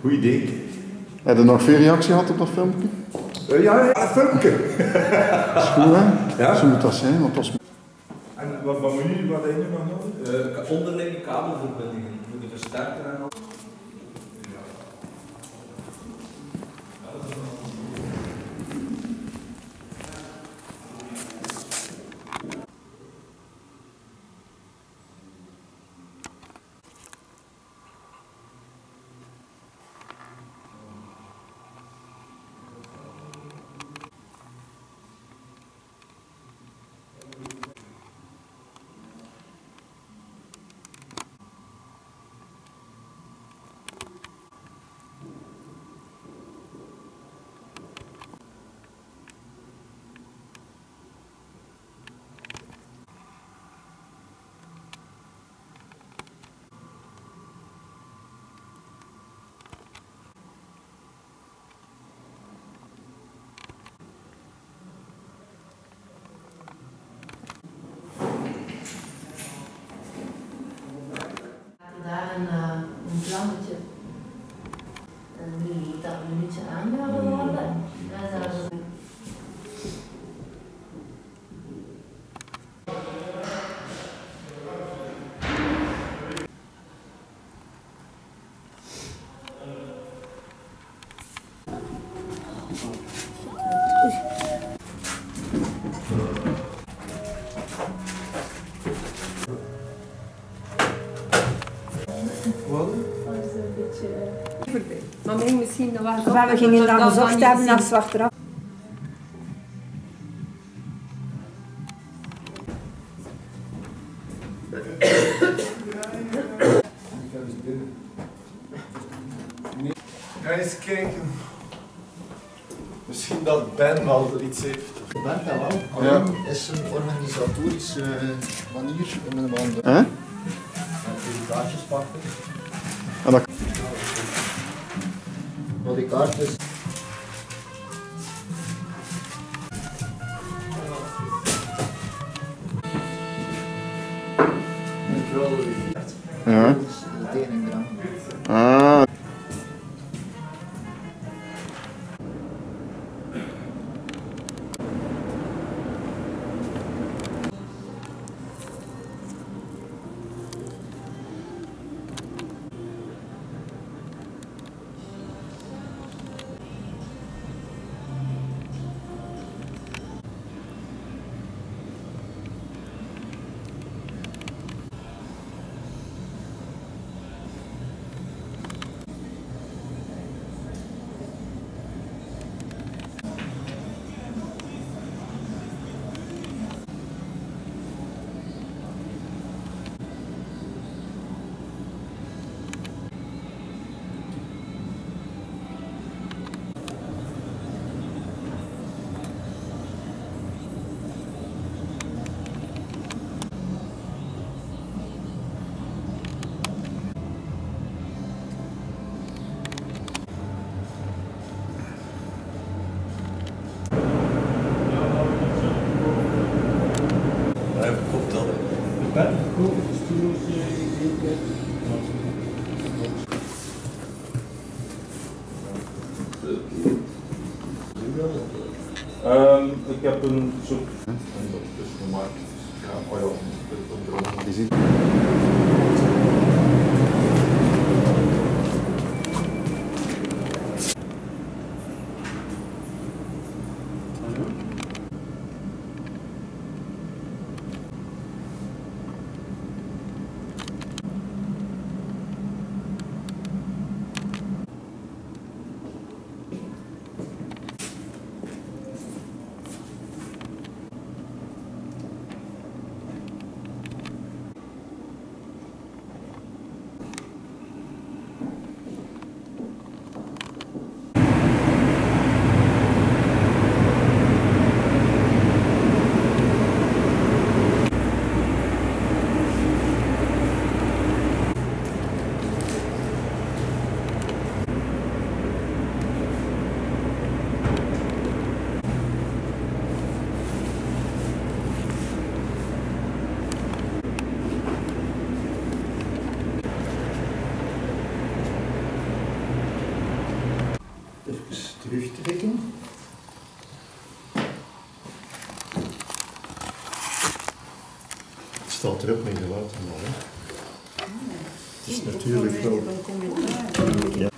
Goed idee. Heb je nog veel reactie gehad op dat filmpje? Uh, ja, ja, filmpje. Dat is goed, hè? Ja. Zo moet dat zijn, want dat is... En wat, wat moet je, wat heb je nog nodig? Uh, onderlinge kabelverbindingen moeten versterken en al. daar een, uh, een vlammetje. En nu dat minuutje aangehouden worden, dan zouden ze Maar Enfin, we gingen dan gezocht hebben naar Zwartraf. Ga eens kijken. Misschien dat Ben wel iets heeft. Ben dat wel. Ja. Alleen is een organisatorische manier om een man Hè? met die kaartjes pakken. Maar die Um, ik heb alsjeblieft trekken. Het staat erop met geluid en. Hè? Het is natuurlijk wel. Ja.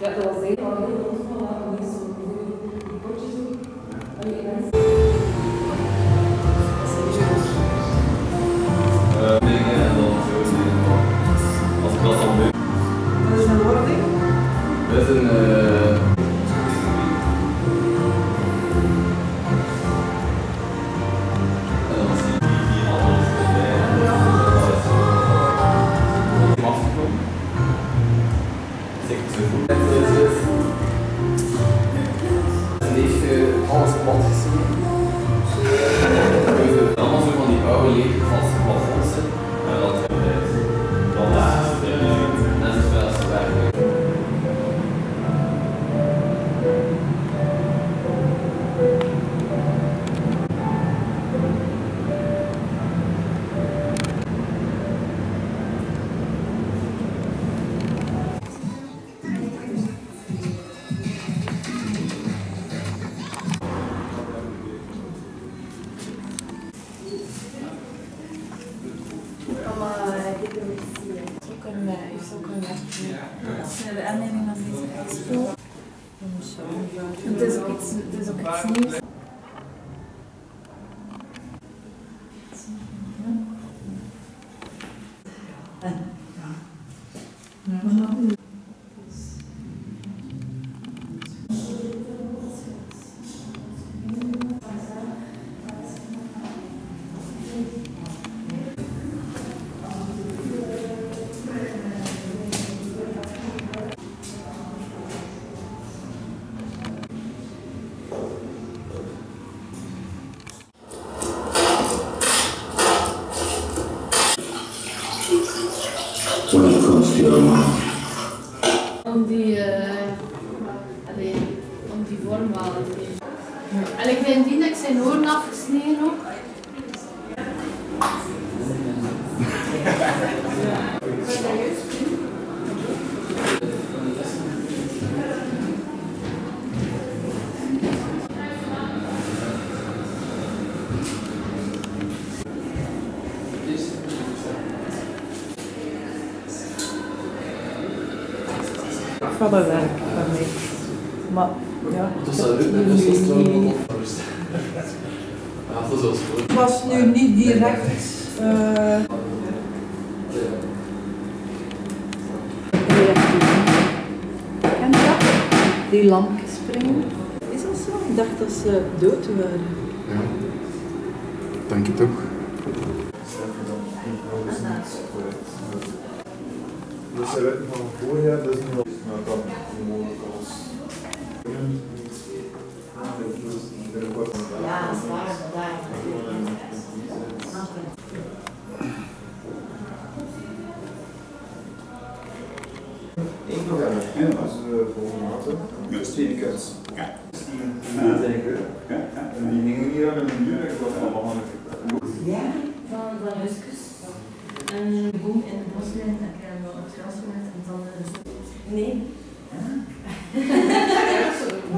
Já trazendo, vamos falar nisso, um pouquinho. Als ik é dan doe. Dat is een Om die, eh, uh, alleen, om die vorm wel te. En ik vind die dat ik zijn hoorn afgesneden ook. van het werk van mij. Maar ja, Dat is. Het was nu niet direct. eh Ken je dat? Die lampjes springen. Is dat zo? Ik dacht dat ze dood waren. Ja. Denk het ook. Dus ze weten van voorjaar, dat is niet maar kan mogelijk als. Ja, dat is waar, daar. Eén programma, hè, als we volgende maand Steven Kets. Ja. Steven, zeker. En die gingen hier aan een muur, ik was allemaal aan Van van Huskus. En boom in de boslijn en ik heb hem op het gras gelegd en dan... eh, Nee.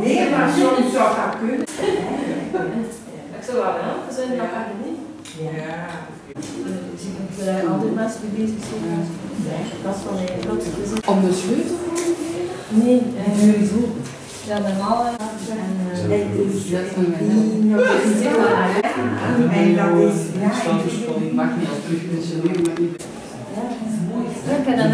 Nee, maar soms zou dat kunnen. Ik zou wel wel, we zijn er nog niet. Ja. Ik zie dat er mensen mee bezig zijn. Dat is van mij. Dat is het. Om de sleutel Nee, eh, ja, normaal. En eh, En dat is En dat is, Ik mag niet al terug maar niet. Ja, dat nergens. Ik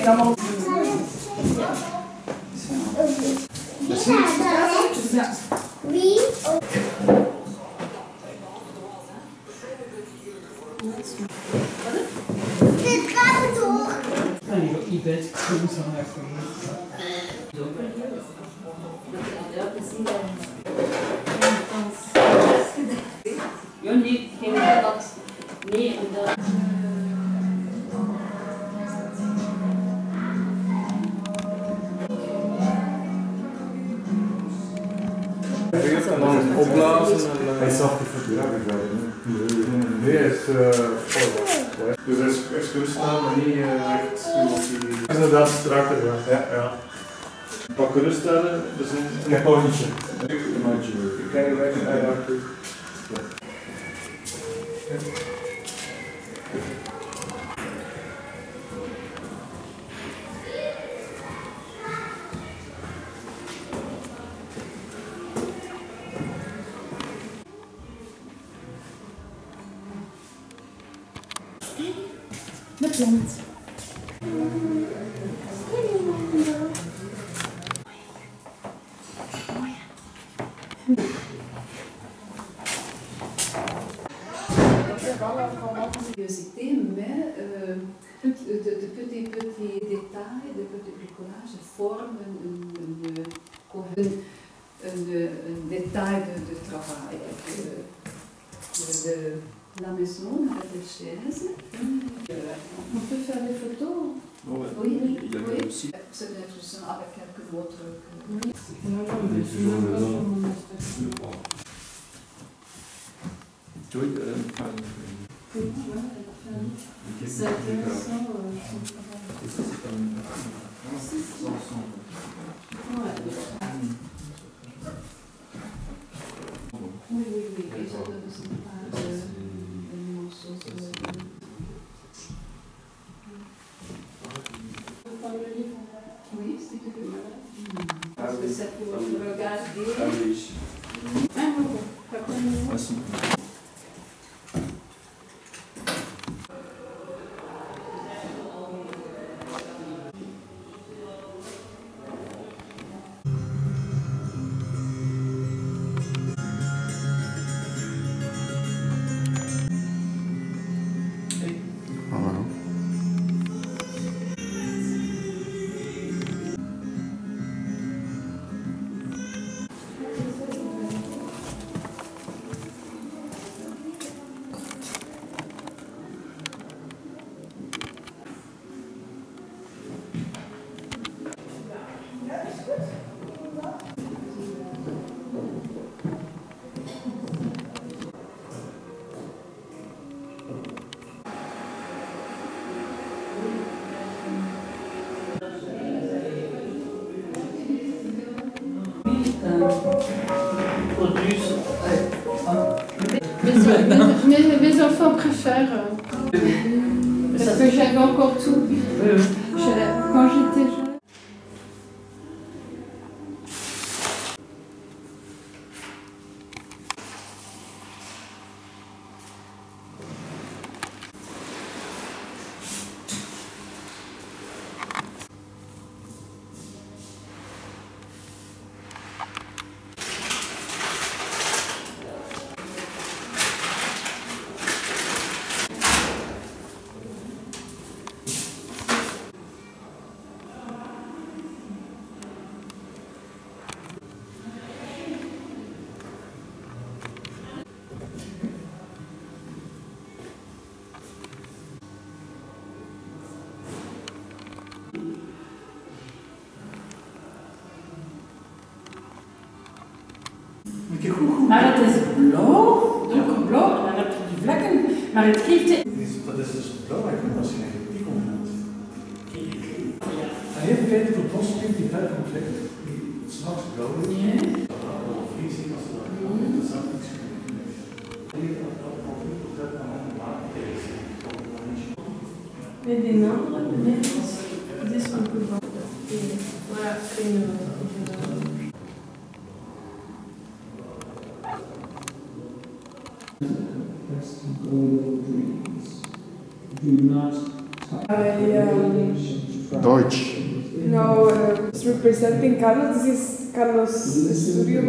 Kijk, hij kan al. Ja. Wie? Dit gaat het toch? En je niet ik zo Ja, Hij fotografie Nee, hij is... eh, Dus hij is, is kunstenaar, maar niet eh, echt iemand die... Inderdaad, strakker, ja. Ja. ja. Pakken ruststellen, dat is een Ja. ponytje. Een werken. Kijk, wij zijn eigenlijk. De l'autre. Oui. C'est intéressant. Et ça, c'est préfère euh, Maar het is blauw, donkerblauw, en dan heb je die vlekken, maar het geeft... Dat is dus belangrijk als je een picon hebt. En veel tijd voor bosspring die verder conflict, die s'nachts blauw. Ja. No, eh, uh, representing Carlos, this is Carlos Estudio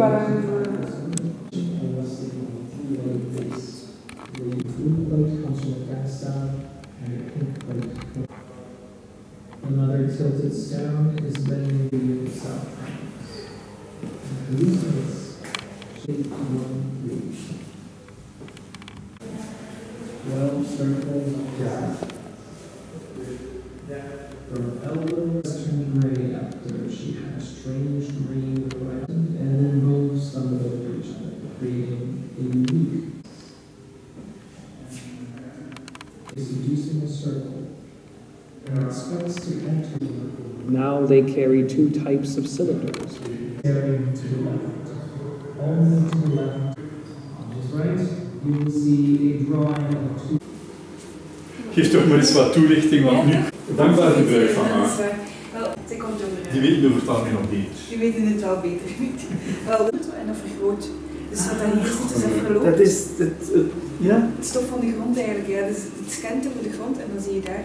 carry two types of cylinders. Staring to the left, only to the left. On his right, you will see a drawing of two. Geef toch maar eens wat toelichting, want nu dankbaar gebruik van waar. Wel, zij komt over. Die weten het algemeen nog beter. Die weten het wel beter. Wel, en dat vergroot. Dus wat daar hier zit is dat verloopt. Dat is het, het ja? Het stof van de grond eigenlijk, ja. Dus het scant over de grond en dan zie je daar.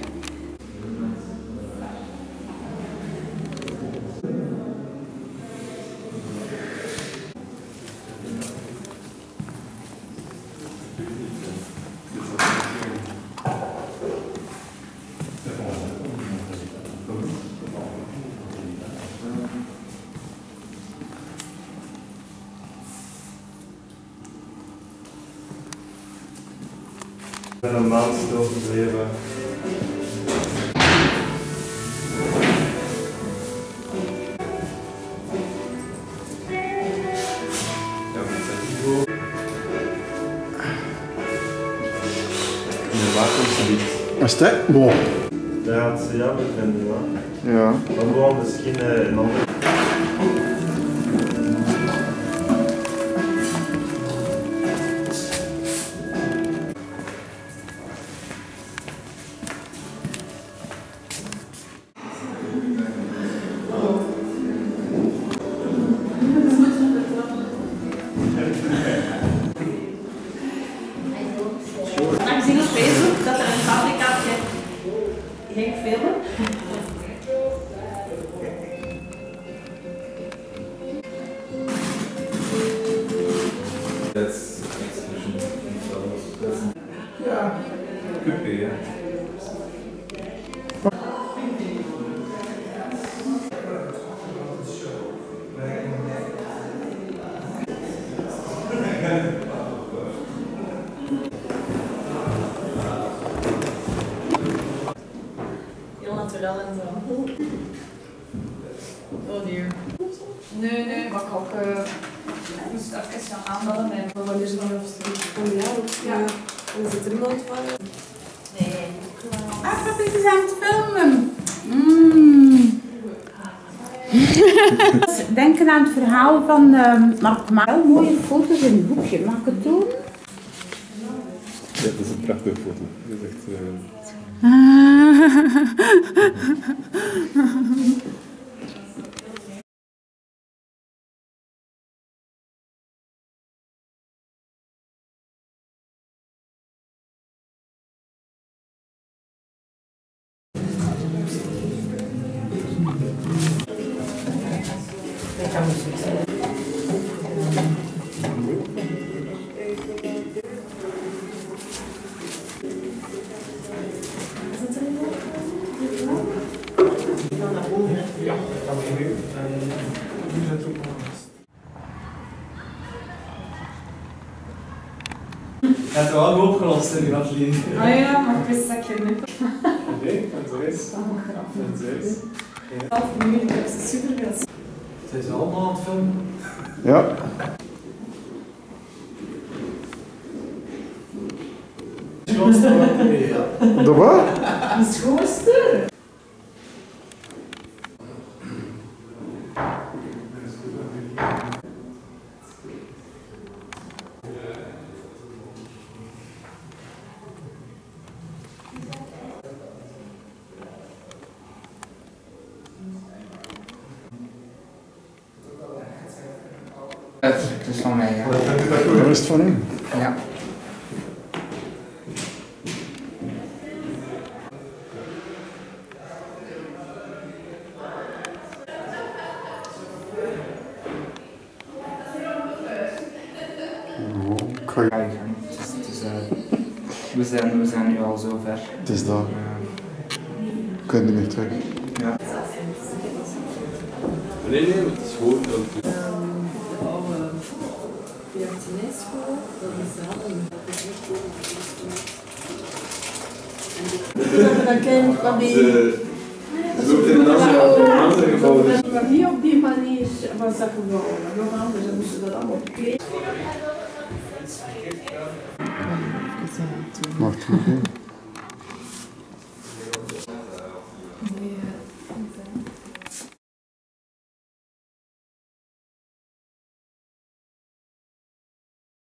Bon. Daar had ze jou bevinden, ja. Ja. Maar gewoon misschien eh, een andere. Natuurlijk en zo. Oh dear. Nee, nee, maar ik ook. eh, ik moest het even gaan aanbellen. En... Wanneer ze dan een jaar of Ja. dan zit er iemand van. Nee. Ah, papa is aan het filmen. Mm. Denken aan het verhaal van uh, Mark Maal. Mooie foto's in het boekje. Mag ik het doen? Ja, dat is een prachtige foto. Dat is echt... 啊。eh, Het is wel opgelost in die atelier. Ah ja, maar ik wist dat ik er niet. Nee, en zo is. En zo is. Zelf nu, ik heb ze super veel. Zijn ze allemaal aan het filmen? Ja. De wat? De schoonste. Het het is, eh, we, zijn, we zijn nu al zo ver. Het is dat. Kun je niet meer terug. Ja. Nee, nee, het is gewoon dat. De oude Piatineschool, dat is een Dan ken van die... Ze ze loopt in een een gebouw. dus- Maar niet op die manier was dat gebouwen. Nog anders, dan moesten dat allemaal kleden. 我听过。